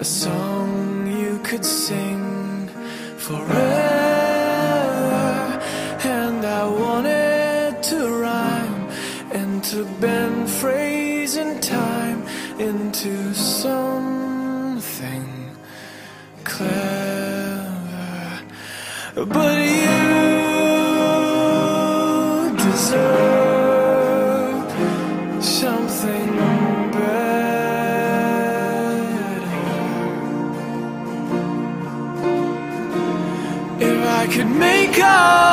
A song you could sing forever And I wanted to rhyme And to bend phrase and time Into something clever. But you deserve could make all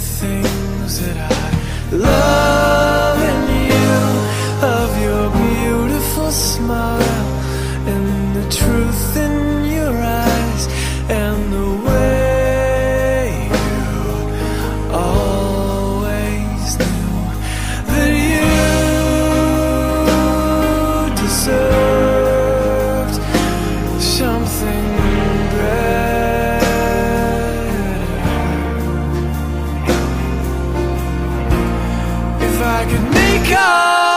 the things that I love in you, of your beautiful smile and the truth in your eyes and the way you always knew that you deserved If